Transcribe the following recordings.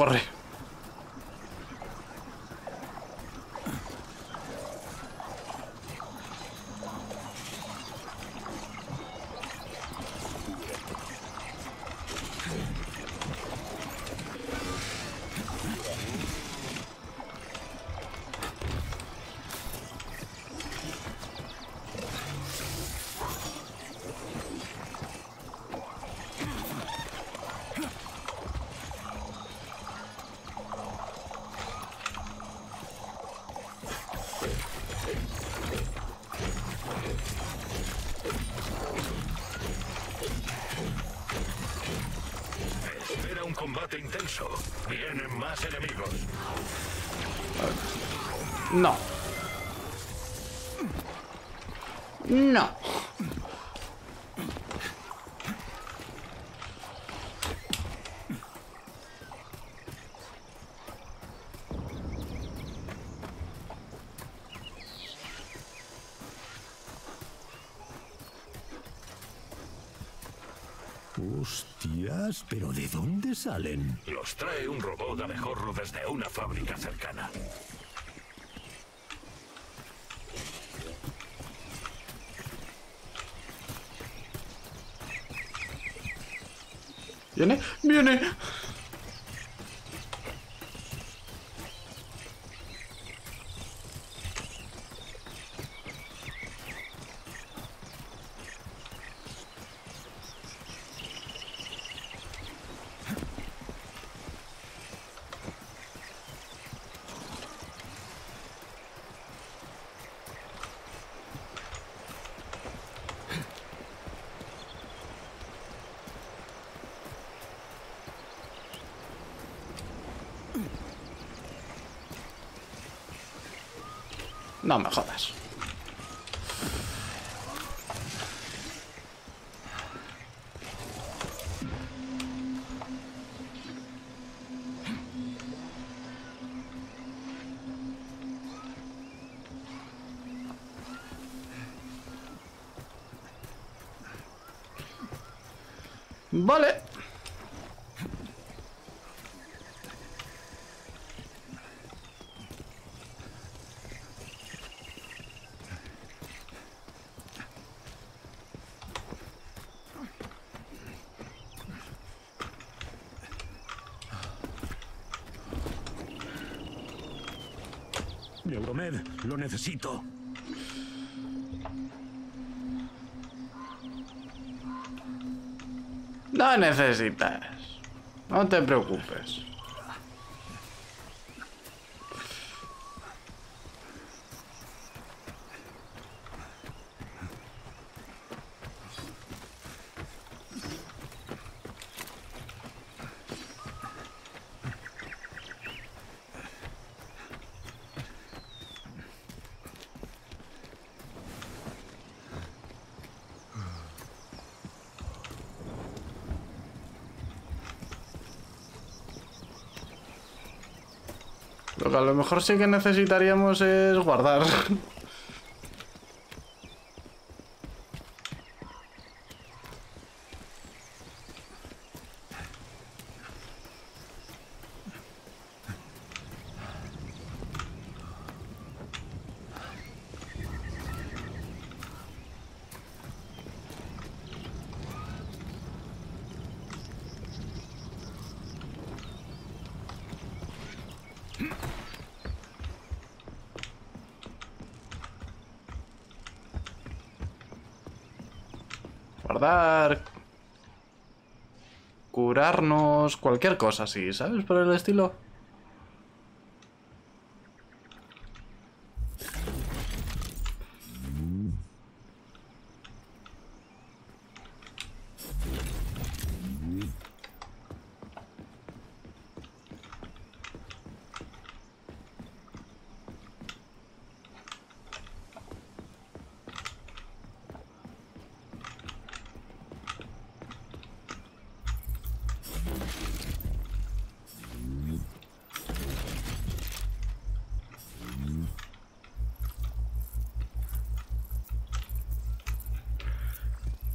corre. Intenso. Vienen más enemigos. No. No. Hostias, pero ¿de dónde salen? Los trae un robot abejorro desde una fábrica cercana. ¿Viene? ¡Viene! No me jodas. Vale. Neuromed, lo necesito. No necesitas. No te preocupes. Lo que a lo mejor sí que necesitaríamos es guardar. Curarnos. Cualquier cosa así, ¿sabes? Por el estilo.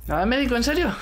¿Nada médico, en serio?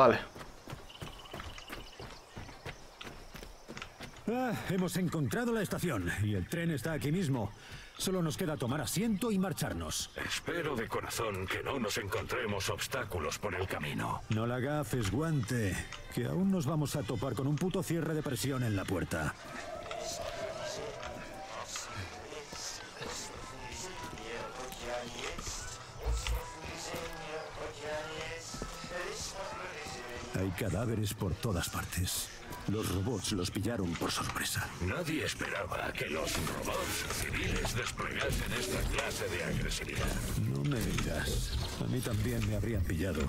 Vale. Ah, hemos encontrado la estación y el tren está aquí mismo. Solo nos queda tomar asiento y marcharnos. Espero de corazón que no nos encontremos obstáculos por el camino. No la gafes, guante, que aún nos vamos a topar con un puto cierre de presión en la puerta. Cadáveres por todas partes. Los robots los pillaron por sorpresa. Nadie esperaba que los robots civiles desplegasen esta clase de agresividad. No me digas. A mí también me habrían pillado.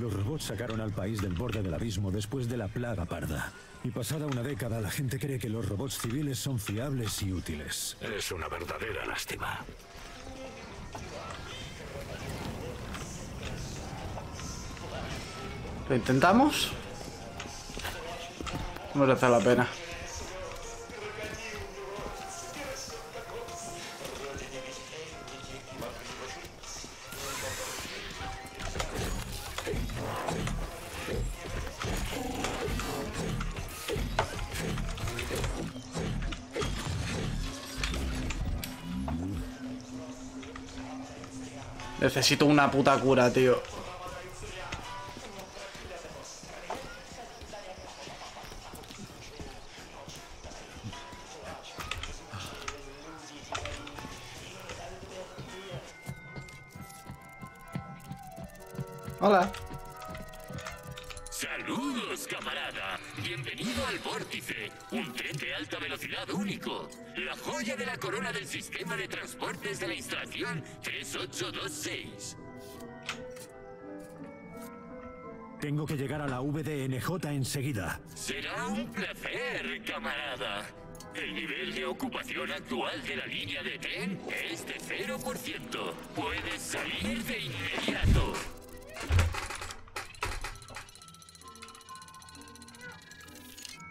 Los robots sacaron al país del borde del abismo después de la plaga parda. Y pasada una década, la gente cree que los robots civiles son fiables y útiles. Es una verdadera lástima. ¿Lo intentamos? No merece la pena. Necesito una puta cura, tío. Hola. Saludos, camarada. Bienvenido al Vórtice, un tren de alta velocidad único. La joya de la corona del sistema de transportes de la instalación 3826. Tengo que llegar a la VDNJ enseguida. Será un placer, camarada. El nivel de ocupación actual de la línea de tren es de 0%. Puedes salir de inmediato.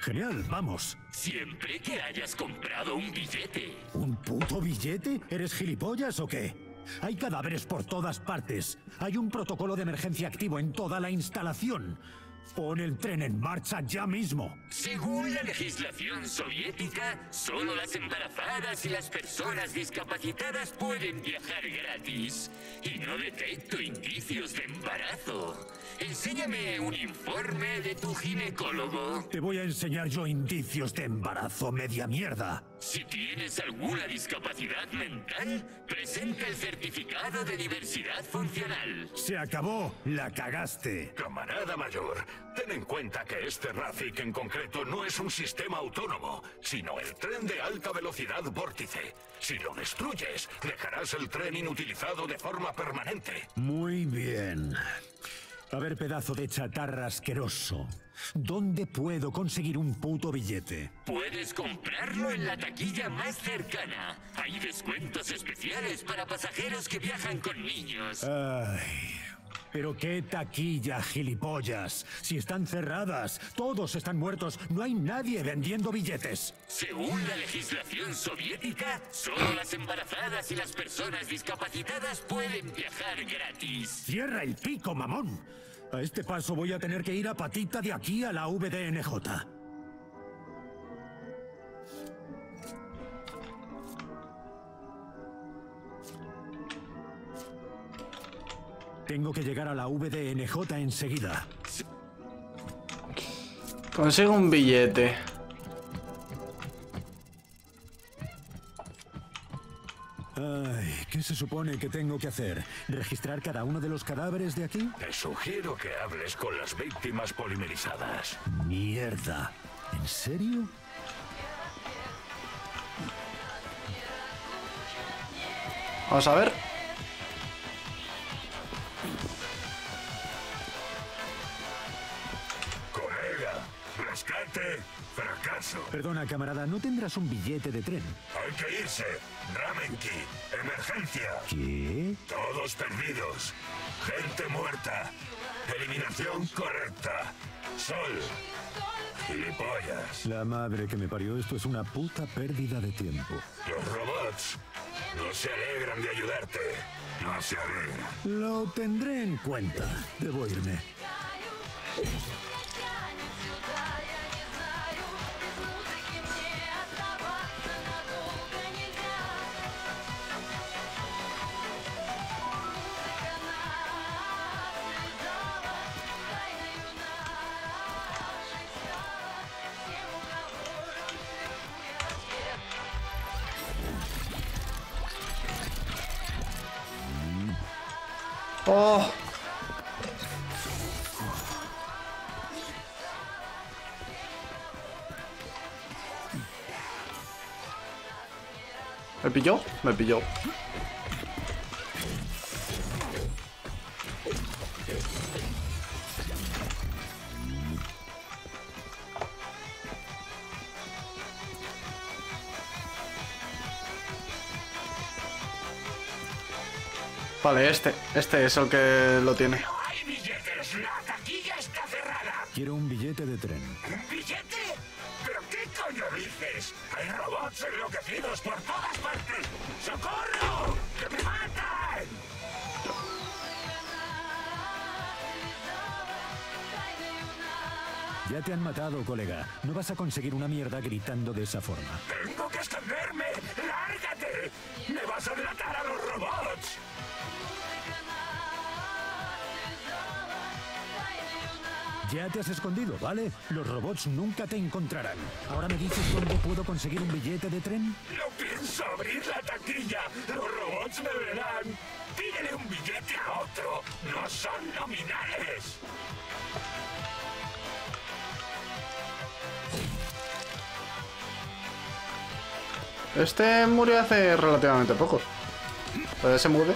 Genial, vamos. Siempre que hayas comprado un billete. ¿Un puto billete? ¿Eres gilipollas o qué? Hay cadáveres por todas partes. Hay un protocolo de emergencia activo en toda la instalación. Pon el tren en marcha ya mismo. Según la legislación soviética, solo las embarazadas y las personas discapacitadas pueden viajar gratis. Y no detecto indicios de embarazo. Enséñame un informe de tu ginecólogo. Te voy a enseñar yo indicios de embarazo, media mierda. Si tienes alguna discapacidad mental, presenta el certificado de diversidad funcional. Se acabó, la cagaste. Camarada mayor, ten en cuenta que este Rafik en concreto no es un sistema autónomo, sino el tren de alta velocidad vórtice. Si lo destruyes, dejarás el tren inutilizado de forma permanente. Muy bien. A ver, pedazo de chatarra asqueroso. ¿Dónde puedo conseguir un puto billete? Puedes comprarlo en la taquilla más cercana. Hay descuentos especiales para pasajeros que viajan con niños. Ay. Pero qué taquilla, gilipollas. Si están cerradas, todos están muertos, no hay nadie vendiendo billetes. Según la legislación soviética, solo las embarazadas y las personas discapacitadas pueden viajar gratis. Cierra el pico, mamón. A este paso voy a tener que ir a patita de aquí a la VDNJ. Tengo que llegar a la VDNJ enseguida. Consigo un billete. Ay, ¿qué se supone que tengo que hacer? ¿Registrar cada uno de los cadáveres de aquí? Te sugiero que hables con las víctimas polimerizadas. Mierda. ¿En serio? Vamos a ver. Fracaso. Perdona, camarada, ¿no tendrás un billete de tren? Hay que irse. Ramenki, emergencia. ¿Qué? Todos perdidos. Gente muerta. Eliminación correcta. Sol. Gilipollas. La madre que me parió, esto es una puta pérdida de tiempo. Los robots no se alegran de ayudarte. No se alegran. Lo tendré en cuenta. Debo irme. ¡Oh! ¿Me pilló? Me pilló. Vale, este. Este es el que lo tiene. ¡No hay billetes! ¡La taquilla está cerrada! Quiero un billete de tren. ¿Un billete? ¿Pero qué coño dices? Hay robots enloquecidos por todas partes. ¡Socorro! ¡Que me matan! Ya te han matado, colega. No vas a conseguir una mierda gritando de esa forma. ¡Tengo Ya te has escondido, ¿vale? Los robots nunca te encontrarán. Ahora me dices dónde puedo conseguir un billete de tren. ¡No pienso abrir la taquilla! ¡Los robots me verán! ¡Pídele un billete a otro! ¡No son nominales! Este murió hace relativamente poco. Puede se mueve.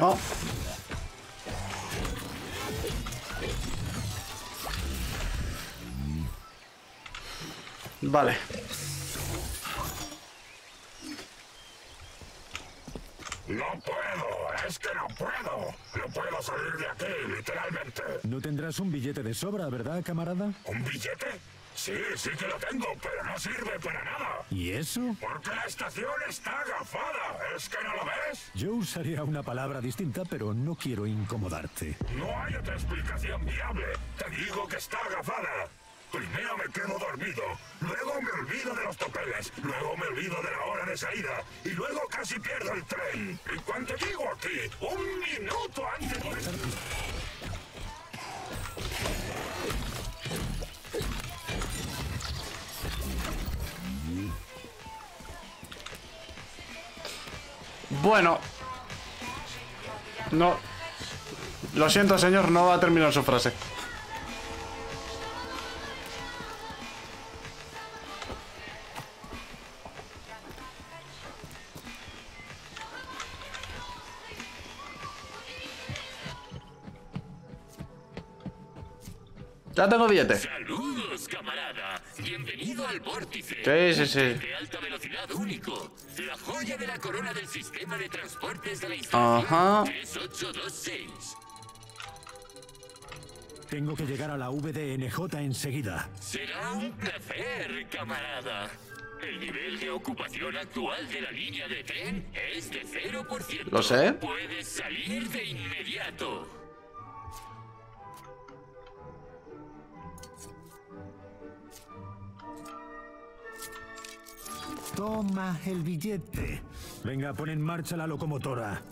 No. Vale. ¡No puedo! ¡Es que no puedo! ¡No puedo salir de aquí, literalmente! No tendrás un billete de sobra, ¿verdad, camarada? ¿Un billete? Sí, sí que lo tengo, pero no sirve para nada. ¿Y eso? Porque la estación está agafada. ¿Es que no lo ves? Yo usaría una palabra distinta, pero no quiero incomodarte. No hay otra explicación viable. Te digo que está agafada. Primero me quedo dormido, luego me olvido de los papeles, luego me olvido de la hora de salida y luego casi pierdo el tren. Y cuando llego aquí, un minuto antes de... Bueno. No. Lo siento, señor, no va a terminar su frase. Ya tengo billete. Saludos, camarada. Bienvenido al Vórtice. Sí, sí, sí. De alta velocidad único. La joya de la corona del sistema de transportes de la instalación Ajá. 3826. Tengo que llegar a la VDNJ enseguida. Será un placer, camarada. El nivel de ocupación actual de la línea de tren es de 0%. Lo sé. Puedes salir de inmediato. Toma el billete. Venga, pon en marcha la locomotora.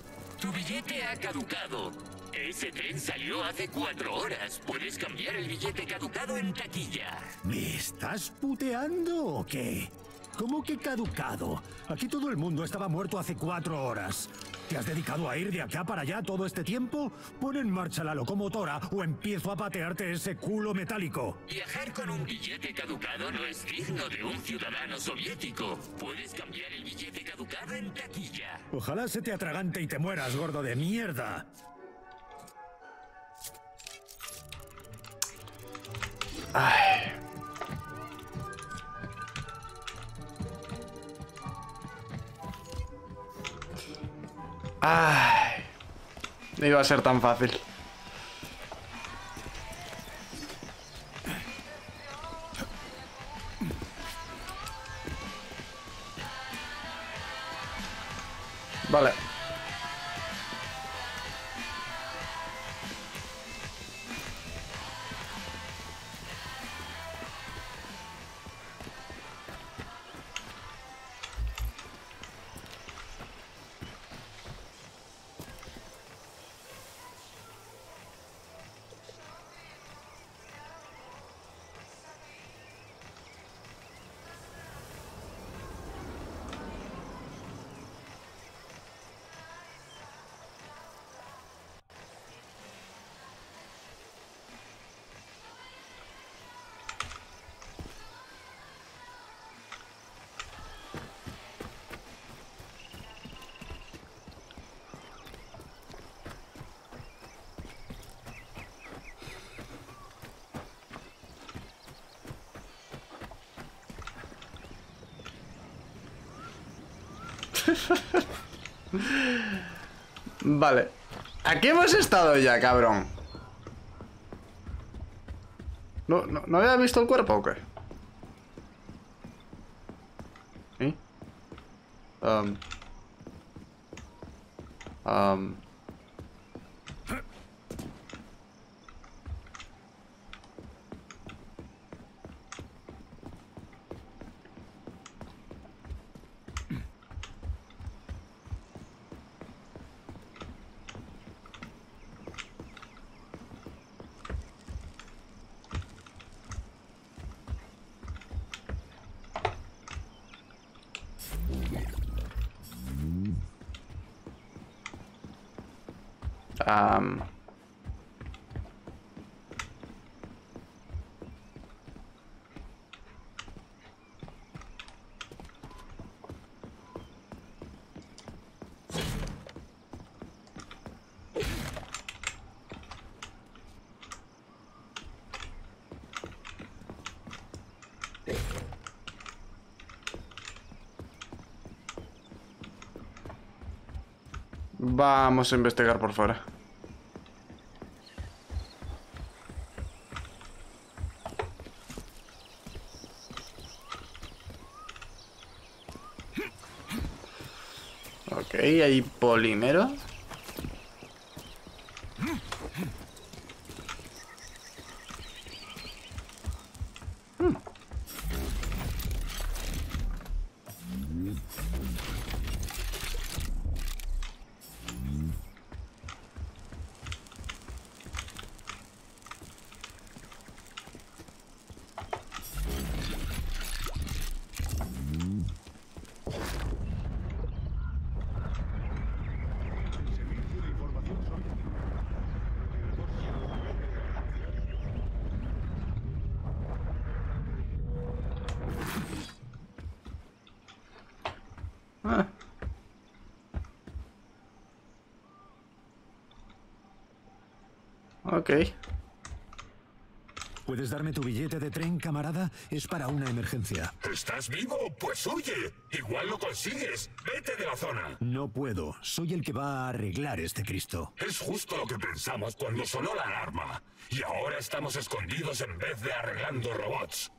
Tu billete ha caducado. Ese tren salió hace cuatro horas. Puedes cambiar el billete caducado en taquilla. ¿Me estás puteando o qué? ¿Cómo que caducado? Aquí todo el mundo estaba muerto hace cuatro horas. ¿Te has dedicado a ir de acá para allá todo este tiempo? Pon en marcha la locomotora o empiezo a patearte ese culo metálico. Viajar con un billete caducado no es digno de un ciudadano soviético. Puedes cambiar el billete caducado en taquilla. Ojalá se te atragante y te mueras, gordo de mierda. Ay. No iba a ser tan fácil. Vale. Vale. Aquí hemos estado ya, cabrón. ¿No, no, ¿no había visto el cuerpo o qué? ¿Sí? Um. Um. Vamos a investigar por fuera. Ok, hay polímero. Ah. Ok. ¿Puedes darme tu billete de tren, camarada? Es para una emergencia. ¿Estás vivo? Pues huye. Igual lo consigues. Vete de la zona. No puedo. Soy el que va a arreglar este Cristo. Es justo lo que pensamos cuando sonó la alarma. Y ahora estamos escondidos en vez de arreglando robots.